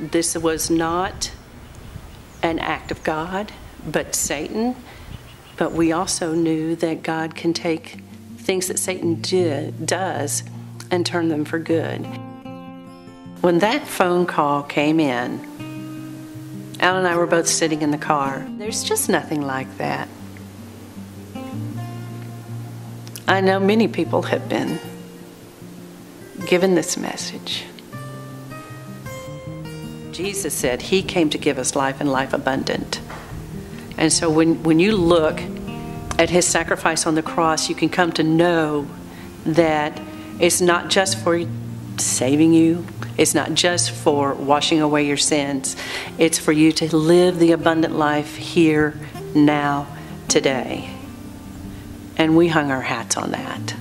this was not an act of God, but Satan. But we also knew that God can take things that Satan does and turn them for good. When that phone call came in, Al and I were both sitting in the car. There's just nothing like that. I know many people have been given this message. Jesus said he came to give us life and life abundant. And so when, when you look at his sacrifice on the cross, you can come to know that it's not just for saving you, it's not just for washing away your sins, it's for you to live the abundant life here, now, today. And we hung our hats on that.